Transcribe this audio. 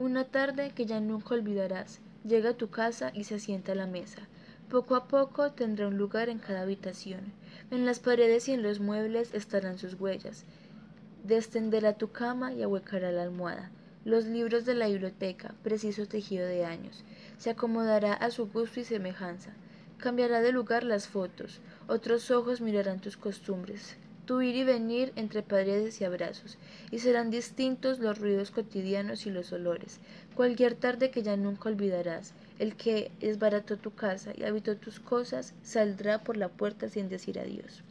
Una tarde que ya nunca olvidarás, llega a tu casa y se sienta a la mesa. Poco a poco tendrá un lugar en cada habitación. En las paredes y en los muebles estarán sus huellas. Descenderá tu cama y ahuecará la almohada. Los libros de la biblioteca, preciso tejido de años. Se acomodará a su gusto y semejanza. Cambiará de lugar las fotos. Otros ojos mirarán tus costumbres tu ir y venir entre paredes y abrazos, y serán distintos los ruidos cotidianos y los olores. Cualquier tarde que ya nunca olvidarás, el que es barato tu casa y habitó tus cosas, saldrá por la puerta sin decir adiós.